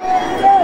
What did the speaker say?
Yeah.